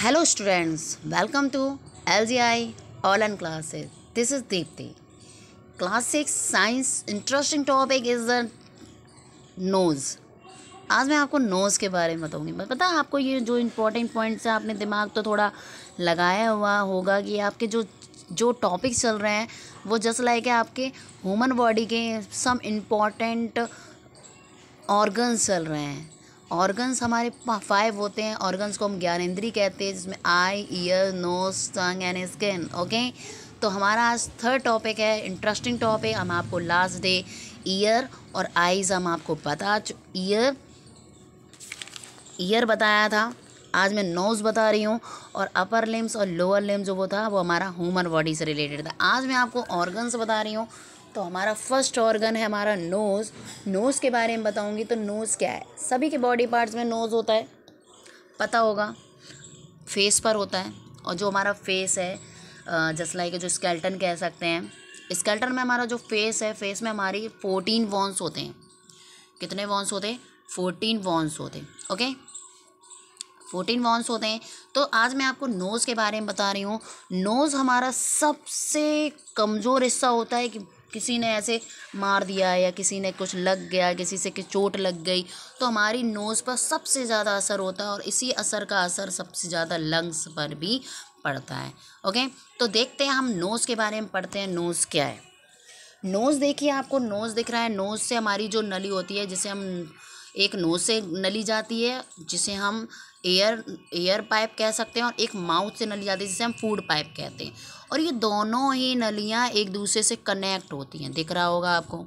Hello students, welcome to LGI Online Classes. This is Deepthi. Class 6 Science interesting topic is the nose. आज मैं आपको nose के बारे में बताऊँगी मैं पता आपको ये जो इम्पोर्टेंट पॉइंट्स हैं आपने दिमाग तो थोड़ा लगाया हुआ होगा कि आपके जो जो टॉपिक चल रहे हैं वो जस्ट लाइक है आपके ह्यूमन बॉडी के सम इंपॉर्टेंट ऑर्गन्स चल रहे हैं ऑर्गन्स हमारे फाइव होते हैं। ऑर्गन्स को हम ज्ञानेंद्री कहते हैं, जिसमें eye ear nose tongue and skin okay तो हमारा आज थर्ड टॉपिक है इंटरेस्टिंग टॉपिक हम आपको लास्ट डे ईयर और आईज हम आपको बता ईयर ईयर बताया था। आज मैं नोज़ बता रही हूँ और अपर लिम्स और लोअर लिम्स जो वो था, वो हमारा ह्यूमन बॉडी से रिलेटेड था। आज मैं आपको ऑर्गन्स बता रही हूँ। तो हमारा फ़र्स्ट ऑर्गन है हमारा नोज़ नोज़ के बारे में बताऊँगी तो नोज़ क्या है? सभी के बॉडी पार्ट्स में नोज़ होता है, पता होगा। फेस पर होता है और जो हमारा फेस है जस्ट लाइक जो स्केल्टन कह सकते हैं। स्केल्टन में हमारा जो फेस है फेस में हमारी फोर्टीन वॉन्स होते हैं। कितने वॉन्स होते फोर्टीन वॉन्स होते ओके फोर्टीन वॉन्स होते हैं। तो आज मैं आपको नोज़ के बारे में बता रही हूँ। नोज़ हमारा सबसे कमज़ोर हिस्सा होता है कि किसी ने ऐसे मार दिया या किसी ने कुछ लग गया, किसी से कि चोट लग गई तो हमारी नोज़ पर सबसे ज़्यादा असर होता है और इसी असर का असर सबसे ज़्यादा लंग्स पर भी पड़ता है। ओके? तो देखते हैं हम नोज़ के बारे में पढ़ते हैं, नोज़ क्या है? नोज़ देखिए आपको, नोज़ दिख रहा है, नोज़ से हमारी जो नली होती है, जिसे हम एक नोज़ से नली जाती है, जिसे हम एयर एयर पाइप कह सकते हैं और एक माउथ से नली जाती है, जिसे हम फ़ूड पाइप कहते हैं। और ये दोनों ही नलियाँ एक दूसरे से कनेक्ट होती हैं। दिख रहा होगा आपको?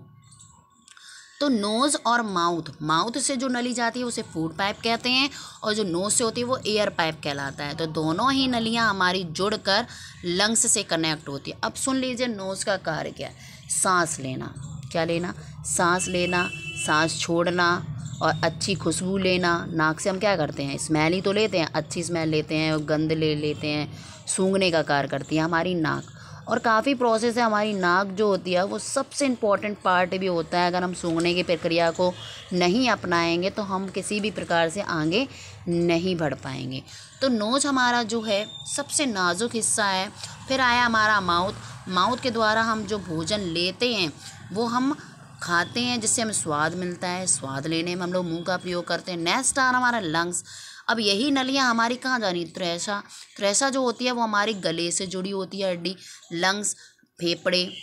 तो नोज़ और माउथ माउथ से जो नली जाती है, उसे फ़ूड पाइप कहते हैं और जो नोज़ से होती है, वो एयर पाइप कहलाता है। तो दोनों ही नलियाँ हमारी जुड़कर लंग्स से कनेक्ट होती है। अब सुन लीजिए नोज़ का कार्य क्या है? सांस लेना। क्या लेना? सांस लेना, सांस छोड़ना और अच्छी खुशबू लेना, नाक से हम क्या करते हैं? स्मेल ही तो लेते हैं, अच्छी स्मेल लेते हैं गंद ले लेते हैं, सूंघने का कार्य करती है हमारी नाक। और काफ़ी प्रोसेस है हमारी नाक जो होती है, वो सबसे इंपॉर्टेंट पार्ट भी होता है। अगर हम सूंघने की प्रक्रिया को नहीं अपनाएँगे तो हम किसी भी प्रकार से आगे नहीं बढ़ पाएँगे। तो नोज़ हमारा जो है, सबसे नाजुक हिस्सा है। फिर आया हमारा माउथ माउथ के द्वारा हम जो भोजन लेते हैं, वो हम खाते हैं, जिससे हमें स्वाद मिलता है, स्वाद लेने में हम लोग मुँह का प्रयोग करते हैं। नेक्स्ट आ रहा हमारा लंग्स अब यही नलियाँ हमारी कहाँ जानी त्रेसा त्रेसा जो होती है, वो हमारी गले से जुड़ी होती है हड्डी। लंग्स फेफड़े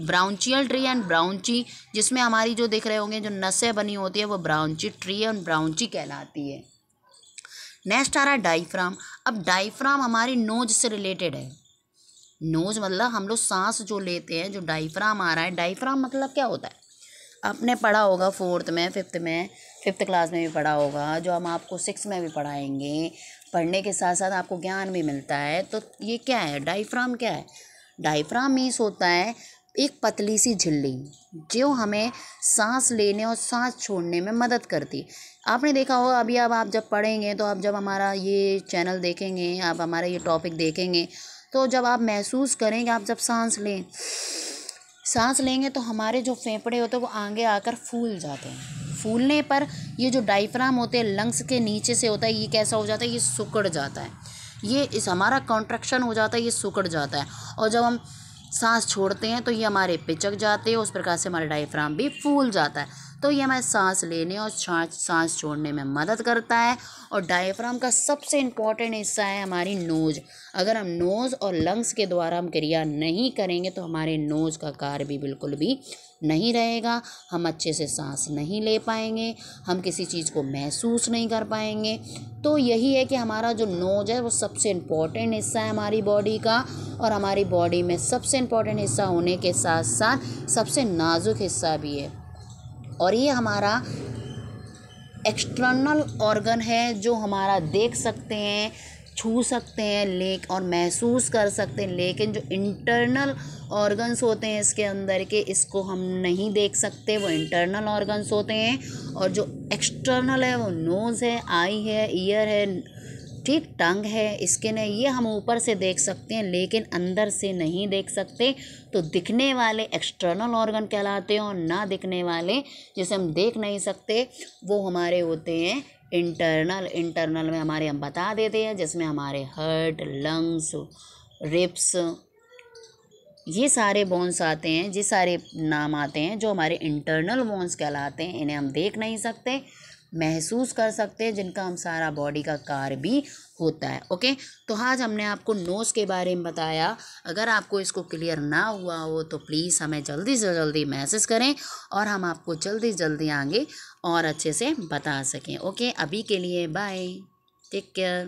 ब्राउनचियल ट्री एंड ब्राउनची जिसमें हमारी जो दिख रहे होंगे, जो नसें बनी होती है, वो ब्राउनची ट्री एंड ब्राउनची कहलाती है। नेक्स्ट आ रहा है डाइफ्राम। अब डाइफ्राम हमारी नोज़ से रिलेटेड है। नोज़ मतलब हम लोग सांस जो लेते हैं, जो डाइफ्राम आ रहा है। डाइफ्राम मतलब क्या होता है? आपने पढ़ा होगा फोर्थ में, फिफ्थ में, फिफ्थ क्लास में भी पढ़ा होगा, जो हम आपको सिक्स में भी पढ़ाएँगे, पढ़ने के साथ साथ आपको ज्ञान भी मिलता है तो ये क्या है? डाइफ्राम क्या है? डाइफ्राम मीन्स होता है एक पतली सी झिल्ली, जो हमें सांस लेने और सांस छोड़ने में मदद करती आपने देखा होगा, अभी अब आप जब पढ़ेंगे तो आप जब हमारा ये चैनल देखेंगे, आप हमारा ये टॉपिक देखेंगे तो जब आप महसूस करेंगे आप जब सांस लें सांस लेंगे तो हमारे जो फेफड़े होते हैं, वो आगे आकर फूल जाते हैं। फूलने पर ये जो डाइफ्राम होते हैं लंग्स के नीचे से होता है, ये कैसा हो जाता है, ये सुकड़ जाता है। ये इस हमारा कॉन्ट्रेक्शन हो जाता है, ये सुकड़ जाता है। और जब हम सांस छोड़ते हैं तो ये हमारे पिचक जाते हैं, उस प्रकार से हमारे डाइफ्राम भी फूल जाता है। तो ये हमें सांस लेने और सांस छोड़ने में मदद करता है और डायफ्राम का सबसे इंपॉर्टेंट हिस्सा है हमारी नोज़ अगर हम नोज़ और लंग्स के द्वारा हम क्रिया नहीं करेंगे तो हमारे नोज़ का कार्य भी बिल्कुल भी नहीं रहेगा। हम अच्छे से सांस नहीं ले पाएँगे, हम किसी चीज़ को महसूस नहीं कर पाएँगे। तो यही है कि हमारा जो नोज़ है वो सबसे इंपॉर्टेंट हिस्सा है हमारी बॉडी का और हमारी बॉडी में सबसे इंपॉर्टेंट हिस्सा होने के साथ साथ सबसे नाजुक हिस्सा भी है। और ये हमारा एक्सटर्नल ऑर्गन है जो हमारा देख सकते हैं, छू सकते हैं, लेक और महसूस कर सकते हैं, लेकिन जो इंटरनल ऑर्गन्स होते हैं इसके अंदर के, इसको हम नहीं देख सकते। वो इंटरनल ऑर्गन्स होते हैं और जो एक्सटर्नल है वो नोज़ है आई है ईयर है ठीक टंग है स्किन है ये हम ऊपर से देख सकते हैं, लेकिन अंदर से नहीं देख सकते। तो दिखने वाले एक्सटर्नल ऑर्गन कहलाते हैं और ना दिखने वाले जिसे हम देख नहीं सकते, वो हमारे होते हैं इंटरनल इंटरनल में हमारे हम बता देते हैं, जिसमें हमारे हर्ट लंग्स रिप्स ये सारे बोन्स आते हैं, ये सारे नाम आते हैं जो हमारे इंटरनल बोन्स कहलाते हैं, इन्हें हम देख नहीं सकते। महसूस कर सकते हैं, जिनका हम सारा बॉडी का कार्य भी होता है ओके तो आज हमने आपको नोज़ के बारे में बताया। अगर आपको इसको क्लियर ना हुआ हो तो प्लीज़ हमें जल्दी से जल्दी मैसेज करें और हम आपको जल्दी जल्दी आगे और अच्छे से बता सकें ओके अभी के लिए बाय टेक केयर